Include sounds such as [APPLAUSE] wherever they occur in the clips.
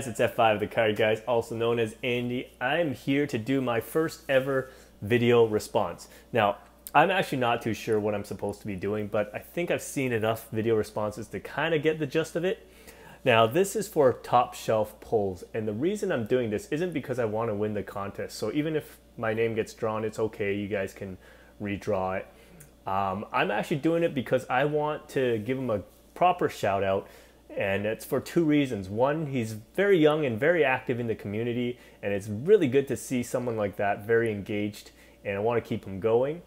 guys? It's F5 the Card Guys, also known as Andy. I'm here to do my first ever video response. Now, I'm actually not too sure what I'm supposed to be doing, but I think I've seen enough video responses to kind of get the gist of it. Now, this is for Top Shelf Pullz, and the reason I'm doing this isn't because I want to win the contest. So even if my name gets drawn, it's okay. You guys can redraw it. Um, I'm actually doing it because I want to give them a proper shout out and it's for two reasons. One, he's very young and very active in the community, and it's really good to see someone like that very engaged, and I want to keep him going.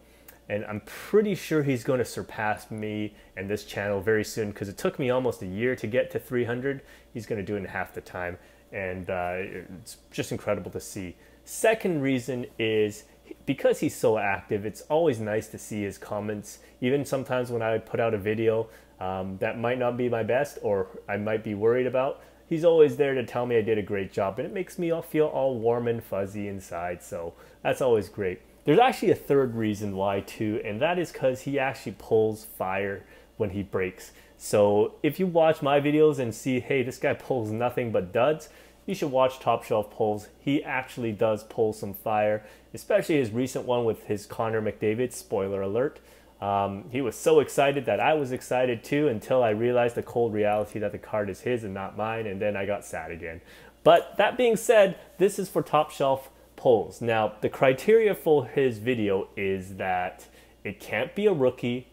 And I'm pretty sure he's going to surpass me and this channel very soon because it took me almost a year to get to 300. He's going to do it in half the time, and uh, it's just incredible to see. Second reason is because he's so active, it's always nice to see his comments. Even sometimes when I put out a video um, that might not be my best or I might be worried about, he's always there to tell me I did a great job. And it makes me all feel all warm and fuzzy inside. So that's always great. There's actually a third reason why too, and that is because he actually pulls fire when he breaks. So if you watch my videos and see, hey, this guy pulls nothing but duds, you should watch Top Shelf Pullz. He actually does pull some fire, especially his recent one with his Connor McDavid, spoiler alert. Um, he was so excited that I was excited too until I realized the cold reality that the card is his and not mine, and then I got sad again. But that being said, this is for Top Shelf Pullz. Now, the criteria for his video is that it can't be a rookie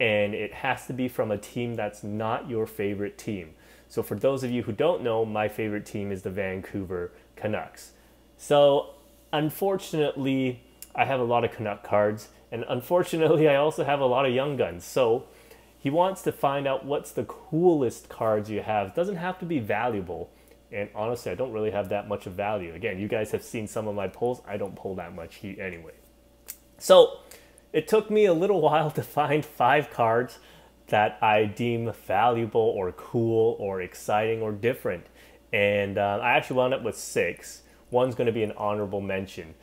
and it has to be from a team that's not your favorite team. So for those of you who don't know, my favorite team is the Vancouver Canucks. So unfortunately, I have a lot of Canuck cards, and unfortunately, [LAUGHS] I also have a lot of Young Guns. So he wants to find out what's the coolest cards you have. It doesn't have to be valuable. And honestly, I don't really have that much of value. Again, you guys have seen some of my pulls. I don't pull that much heat anyway. So it took me a little [LAUGHS] while to find five cards that I deem valuable or cool or exciting or different. And uh, I actually wound up with six. One's going to be an honorable mention.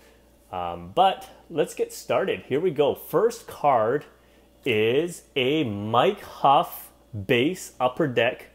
Um, but let's get started. Here we go. First card is a Mike Hough base upper deck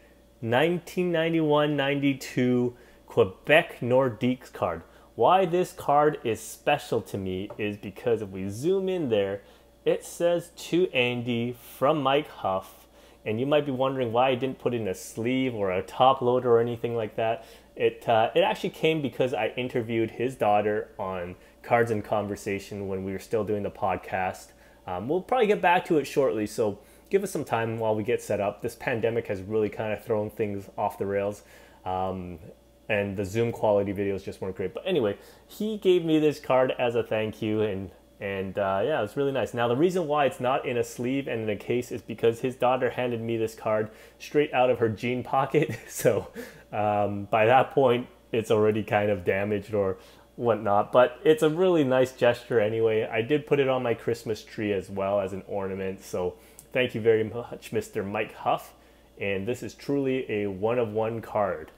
1991-92 Quebec Nordiques card. Why this card is special to me is because if we zoom in there, it says to Andy from Mike Hough, and you might be wondering why I didn't put in a sleeve or a top loader or anything like that. It uh, it actually came because I interviewed his daughter on Cards and Conversation when we were still doing the podcast. Um, we'll probably get back to it shortly, so give us some time while we get set up. This pandemic has really kind of thrown things off the rails. Um, and the Zoom quality videos just weren't great. But anyway, he gave me this card as a thank you, and and uh, yeah, it's really nice. Now, the reason why it's not in a sleeve and in a case is because his daughter handed me this card straight out of her jean pocket. [LAUGHS] So um, by that point, it's already kind of damaged or whatnot. But it's a really nice gesture anyway. I did put it on my Christmas tree as well as an ornament. So thank you very much, Mr. Mike Hough. And this is truly a one of one card.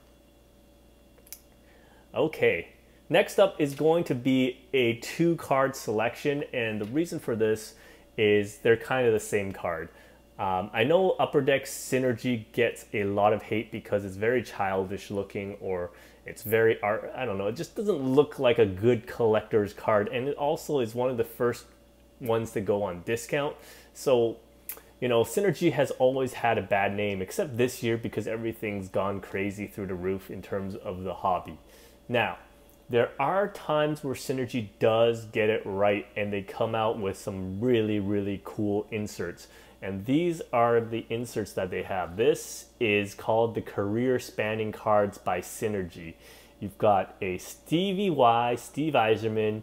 Okay, Next up is going to be a two card selection, and the reason for this is they're kind of the same card. Um, I know Upper Deck Synergy gets a lot of hate because it's very childish looking or it's very art. I don't know. It just doesn't look like a good collector's card, and it also is one of the first ones to go on discount. So, you know, Synergy has always had a bad name, except this year because everything's gone crazy through the roof in terms of the hobby. Now, there are times where Synergy does get it right and they come out with some really, really cool inserts. And these are the inserts that they have. This is called the Career Spanning Cards by Synergy. You've got a Stevie Y, Steve Yzerman,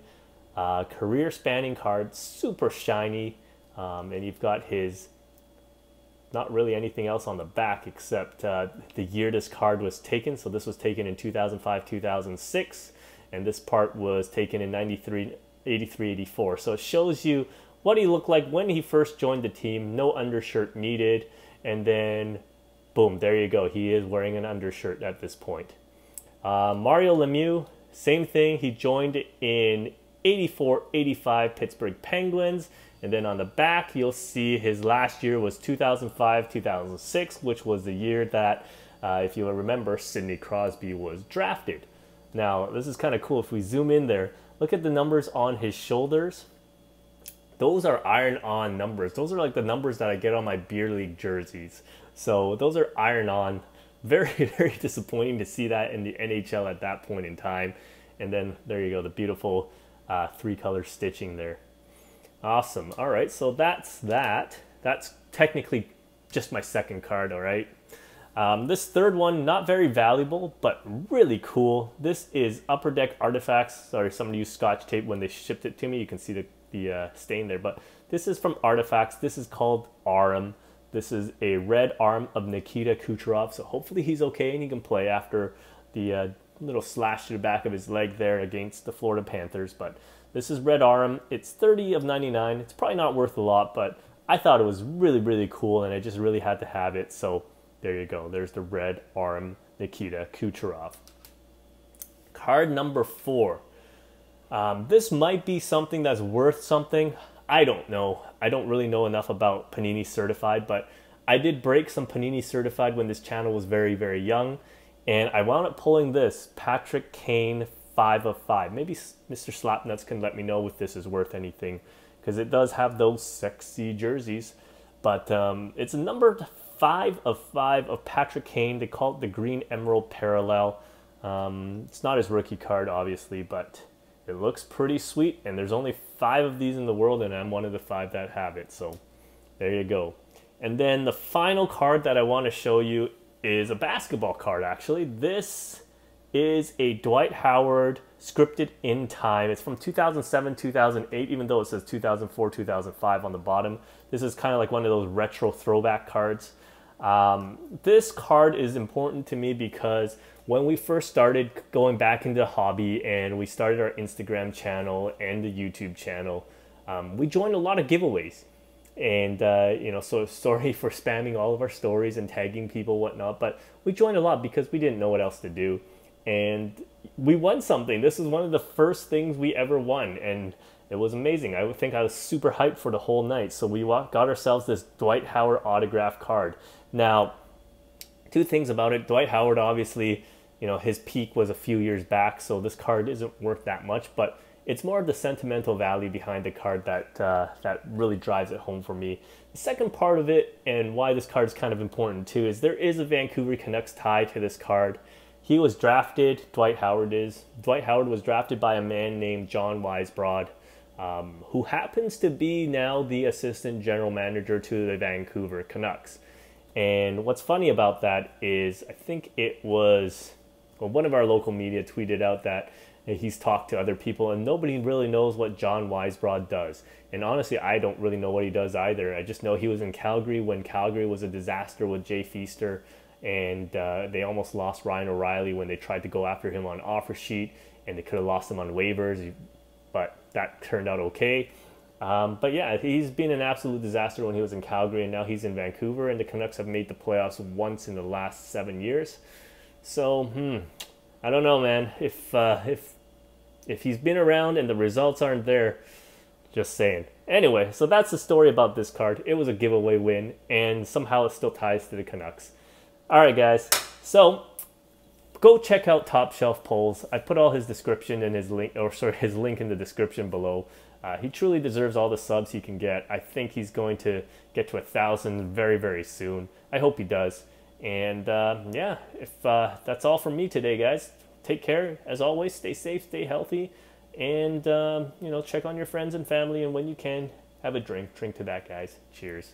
uh, career spanning card, super shiny. Um, and you've got his, not really anything else on the back except uh, the year this card was taken. So this was taken in 2005, 2006 and this part was taken in 93, 83, 84. So it shows you what he looked like when he first joined the team, no undershirt needed, and then boom, there you go. He is wearing an undershirt at this point. Uh, Mario Lemieux, same thing. He joined in 84, 85 Pittsburgh Penguins. And then on the back, you'll see his last year was 2005, 2006, which was the year that uh, if you remember, Sidney Crosby was drafted. Now, this is kind of cool. If we zoom in there, look at the numbers on his shoulders. Those are iron on numbers. Those are like the numbers that I get on my beer league jerseys. So those are iron on. [LAUGHS] Very, very disappointing to see that in the NHL at that point in time. And then there you go, the beautiful uh, three color stitching there. Awesome. All right, so that's that. That's technically just my second card, all right? Um, this third one, not very valuable, but really cool. This is Upper Deck Artifacts. Sorry, someone used scotch tape when they shipped it to me. You can see the, the uh, stain there, but this is from Artifacts. This is called Arm. This is a red arm of Nikita Kucherov, so hopefully he's okay and he can play after the uh, little slash to the back of his leg there against the Florida Panthers. But this is red arm. It's 30 of 99. It's probably not worth a lot, but I thought it was really, really cool and I just really had to have it. So there you go. There's the red arm Nikita Kucherov. Card number four. Um, this might be something that's worth something. I don't know. I don't really know enough about Panini Certified, but I did break some Panini Certified when this channel was very, very young. And I wound up pulling this Patrick Kane 5 of 5. Maybe Mr. Slapnuts can let me know if this is worth anything because it does have those sexy jerseys. But um, it's a number 5 of 5 of Patrick Kane. They call it the Green Emerald Parallel. Um, it's not his rookie card, obviously, but it looks pretty sweet. And there's only five of these in the world, and I'm one of the five that have it. So there you go. And then the final card that I want to show you is a basketball card, actually. This is a Dwight Howard scripted in time. It's from 2007, 2008, even though it says 2004, 2005 on the bottom. This is kind of like one of those retro throwback cards. Um, this card is important to me because when we first started going back into hobby and we started our Instagram channel and the YouTube channel, um, we joined a lot of giveaways. And uh, you know so [LAUGHS] sorry for spamming all of our stories and tagging people whatnot but we joined a lot because we didn't know what else to do and we won something. This is one of the first things we ever won. And it was amazing. I think i was super hyped for the whole night. So we got ourselves this dwight howard autograph card. Now two things about it. Dwight howard obviously you know his peak was a few years back so this card isn't worth that much but it's more of the sentimental value behind the card that uh, that really drives it home for me. The second part of it, and why this card is kind of important too, is there is a Vancouver Canucks tie to this card. He was drafted. Dwight Howard is. Dwight Howard was drafted by a man named John Weisbrod, um, who happens to be now the assistant general manager to the Vancouver Canucks. And what's funny about that is, I think it was well, one of our local media tweeted out that he's talked to other people, and nobody really knows what John Weisbrod does. And honestly, I don't really know what he does either. I just know he was in Calgary when Calgary was a disaster with Jay Feaster, and uh, they almost lost Ryan O'Reilly when they tried to go after him on offer sheet, and they could have lost him on waivers, but that turned out okay. Um, but yeah, he's been an absolute disaster when he was in Calgary, and now he's in Vancouver, and the Canucks have made the playoffs once in the last seven years. So, hmm, I don't know, man. If uh, if if he's been around and the results aren't there, just saying. Anyway, so that's the story about this card. It was a giveaway win, and somehow it still ties to the Canucks. All right, guys. So go check out Top Shelf Pullz. I put all his description in his link, or sorry, [LAUGHS] his link in the description below. Uh, he truly deserves all the subs he can get. I think he's going to get to a thousand very, very soon. I hope he does. And uh, yeah, if uh, that's all from me today, guys, take care. As always, stay safe, stay healthy, and um, you know, check on your friends and family. And when you can, have a drink. Drink to that, guys. Cheers.